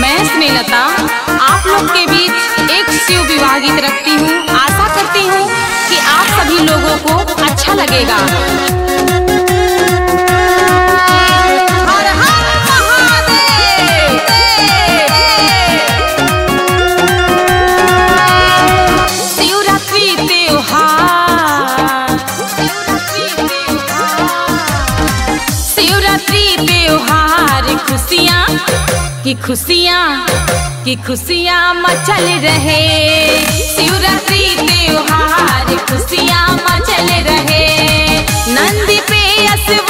मैं स्नेहलता, आप लोग के बीच एक शिव विवाह गीत रखती हूँ। आशा करती हूँ कि आप सभी लोगों को अच्छा लगेगा। खुशियाँ की खुशियाँ की खुशियाँ मचल रहे। शिवरात्रि त्योहार खुशियाँ मचल रहे। नंदी पे असवार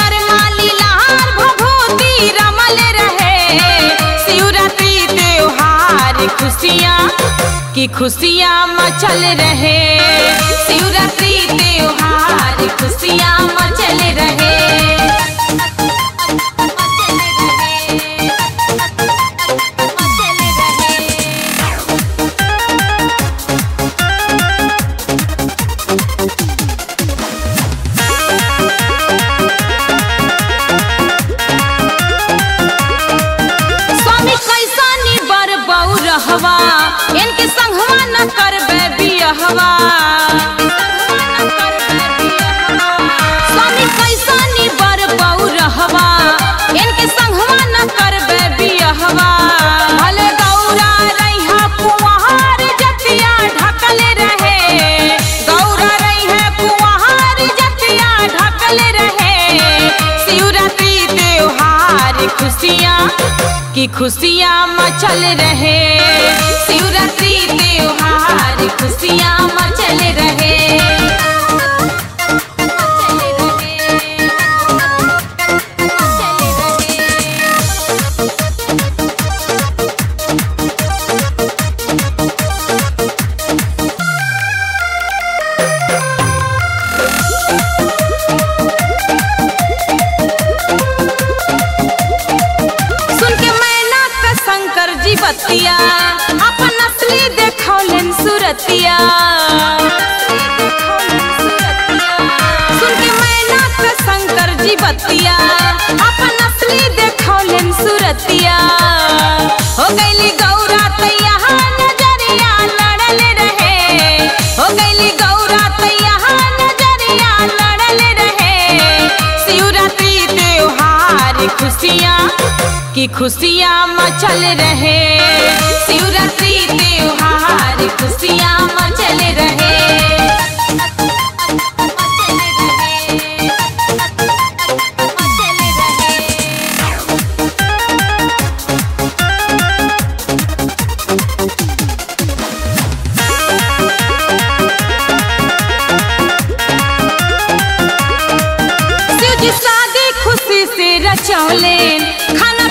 की खुशियाँ मचल रहे। शिवरात्रि त्योहार खुशियाँ मचल की खुशियाँ मचल रहे। शिवरात्रि त्योहार खुशियाँ जी बतिया अपन असली सुरतिया। सुन का शंकर जी बतिया। की खुशियाँ मचल रहे। शिवरात्रि त्योहार खुशियाँ मचल रहे। शादी खुशी से रचौले खाना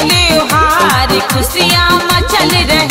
त्योहार खुशियाँ मचल रहे।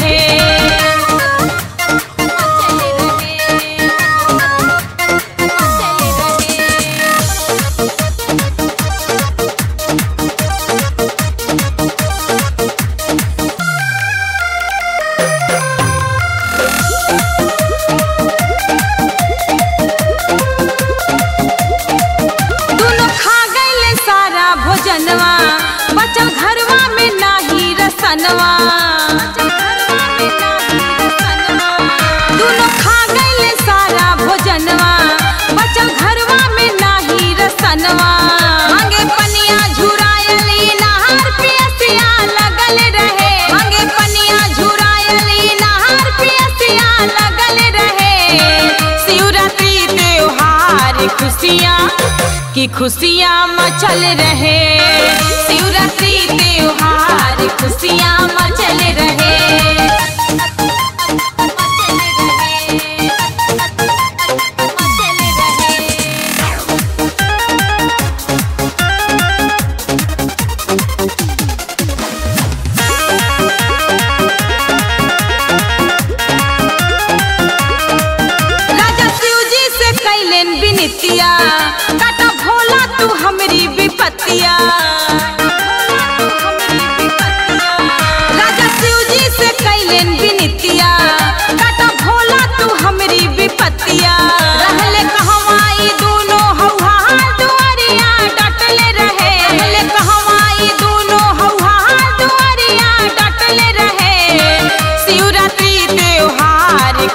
लगल रहे। की खुशियाँ मचल रहे। शिवरात्रि त्योहार खुशियाँ मचल रहे।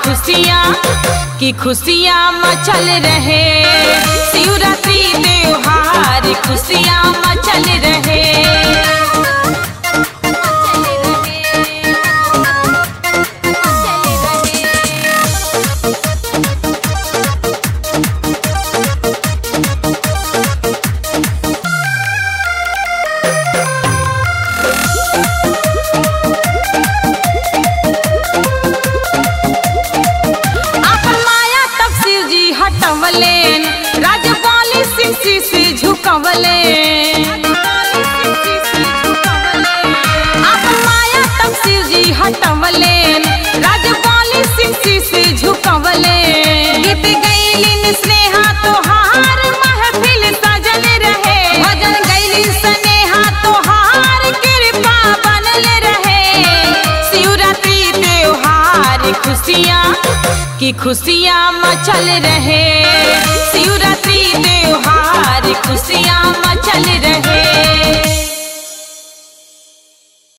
खुशियाँ की खुशियाँ मचल रहे। शिवरात्रि त्योहार खुशियाँ मचल रहे। खुशियाँ की खुशियाँ मचल रहे। शिवरात्रि त्योहार खुशियाँ मचल रहे।